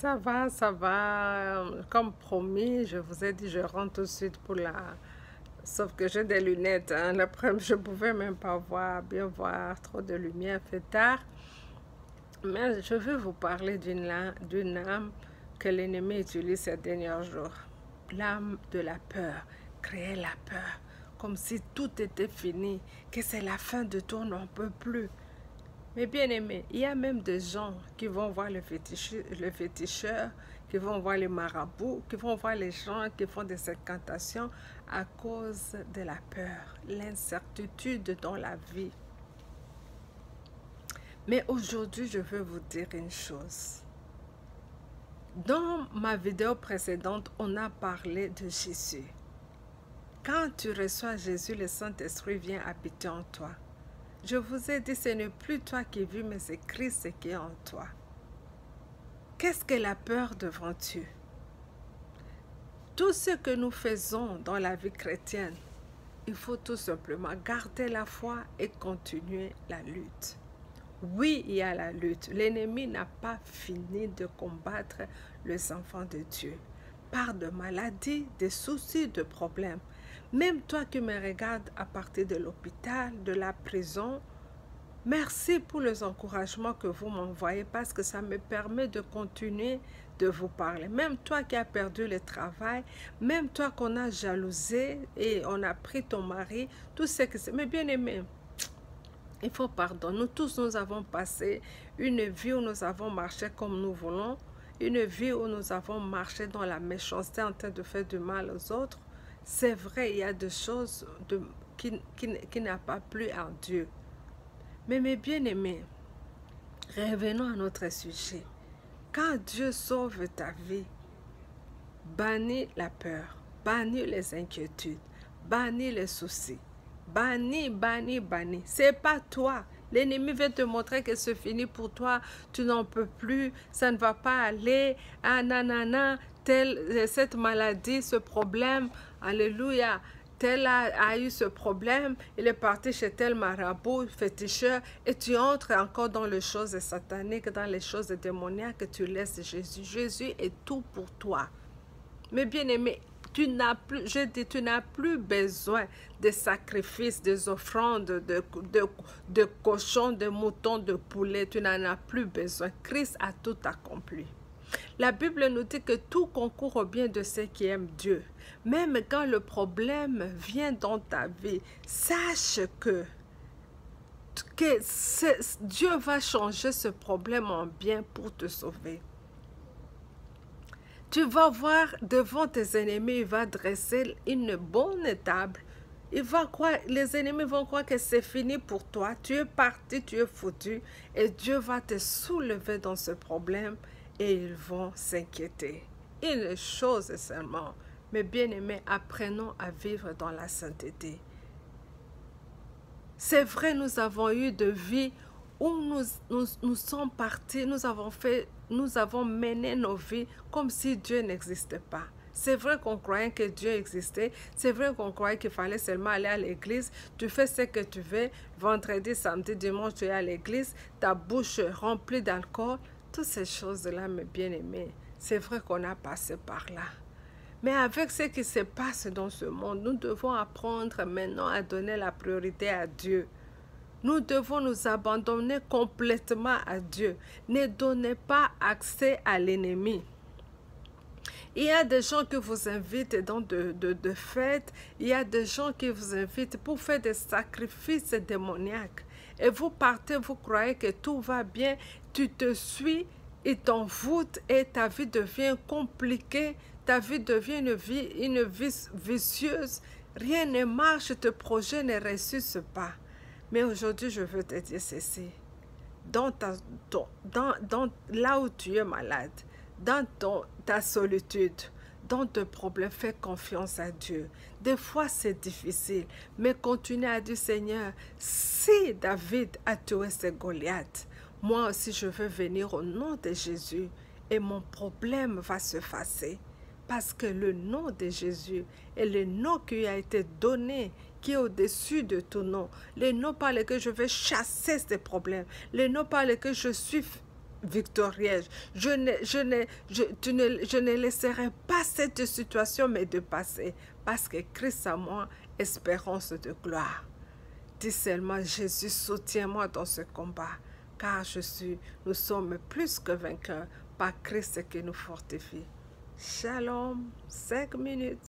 Ça va, ça va. Comme promis, je vous ai dit, je rentre tout de suite pour la... Sauf que j'ai des lunettes. Hein. Je ne pouvais même pas voir, bien voir, trop de lumière, fait tard. Mais je veux vous parler d'une âme que l'ennemi utilise ces derniers jours. L'âme de la peur. Créer la peur. Comme si tout était fini, que c'est la fin de tout, on n'en peut plus. Mais bien aimé, il y a même des gens qui vont voir le féticheur, qui vont voir les marabouts, qui vont voir les gens qui font des incantations à cause de la peur, l'incertitude dans la vie. Mais aujourd'hui, je veux vous dire une chose. Dans ma vidéo précédente, on a parlé de Jésus. Quand tu reçois Jésus, le Saint-Esprit vient habiter en toi. Je vous ai dit, ce n'est plus toi qui vis, mais c'est Christ qui est en toi. Qu'est-ce que la peur devant Dieu? Tout ce que nous faisons dans la vie chrétienne, il faut tout simplement garder la foi et continuer la lutte. Oui, il y a la lutte. L'ennemi n'a pas fini de combattre les enfants de Dieu par de maladies, des soucis, de problèmes. Même toi qui me regardes à partir de l'hôpital, de la prison, merci pour les encouragements que vous m'envoyez parce que ça me permet de continuer de vous parler. Même toi qui as perdu le travail, même toi qu'on a jalousé et on a pris ton mari, tout ce que c'est. Mais bien aimé, il faut pardon. Nous tous, nous avons passé une vie où nous avons marché comme nous voulons, une vie où nous avons marché dans la méchanceté en train de faire du mal aux autres. C'est vrai, il y a des choses qui, qui, qui n'a pas plu à Dieu. Mais mes bien-aimés, revenons à notre sujet. Quand Dieu sauve ta vie, bannis la peur, bannis les inquiétudes, bannis les soucis, bannis, bannis, bannis. C'est pas toi. L'ennemi veut te montrer que c'est fini pour toi, tu n'en peux plus, ça ne va pas aller, ah nanana, telle, cette maladie, ce problème, Alléluia. Tel a, eu ce problème, il est parti chez tel marabout, féticheur, et tu entres encore dans les choses sataniques, dans les choses démoniaques, tu laisses Jésus. Jésus est tout pour toi. Mais bien aimé, tu n'as plus, je dis, tu n'as plus besoin de sacrifices, des offrandes, de, de, de cochons, de moutons, de poulets. Tu n'en as plus besoin. Christ a tout accompli. La Bible nous dit que tout concourt au bien de ceux qui aiment Dieu. Même quand le problème vient dans ta vie, sache que, que Dieu va changer ce problème en bien pour te sauver. Tu vas voir devant tes ennemis, il va dresser une bonne table. Il va croire, les ennemis vont croire que c'est fini pour toi. Tu es parti, tu es foutu. Et Dieu va te soulever dans ce problème et ils vont s'inquiéter. Une chose seulement, mes bien-aimés, apprenons à vivre dans la sainteté. C'est vrai, nous avons eu de vie où nous, nous, nous, sommes partis, nous avons fait, nous avons mené nos vies comme si Dieu n'existait pas. C'est vrai qu'on croyait que Dieu existait. C'est vrai qu'on croyait qu'il fallait seulement aller à l'église. Tu fais ce que tu veux. Vendredi, samedi, dimanche, tu es à l'église. Ta bouche remplie d'alcool. Toutes ces choses-là, mes bien-aimés, c'est vrai qu'on a passé par là. Mais avec ce qui se passe dans ce monde, nous devons apprendre maintenant à donner la priorité à Dieu. Nous devons nous abandonner complètement à Dieu. Ne donnez pas accès à l'ennemi. Il y a des gens qui vous invitent dans de, de, de, fêtes, il y a des gens qui vous invitent pour faire des sacrifices démoniaques. Et vous partez, vous croyez que tout va bien, tu te suis, et t'envoûtes et ta vie devient compliquée, ta vie devient une vie, une vie vicieuse. Rien ne marche, tes projets ne réussissent pas. Mais aujourd'hui, je veux te dire ceci. Dans, ta, dans, dans, là où tu es malade, dans ton, ta solitude, dans tes problèmes, fais confiance à Dieu. Des fois, c'est difficile, mais continue à dire, Seigneur, si David a tué ce Goliath, moi aussi, je veux venir au nom de Jésus et mon problème va se fasser. Parce que le nom de Jésus est le nom qui a été donné, qui est au-dessus de tout nom. Le nom par lequel je vais chasser ces problèmes. Le nom par lequel je suis victorieuse. Je ne, je, ne, tu ne, je ne laisserai pas cette situation me dépasser parce que Christ à moi, espérance de gloire. Dis seulement, Jésus, soutiens-moi dans ce combat, car nous sommes plus que vainqueurs par Christ qui nous fortifie. Shalom, cinq minutes.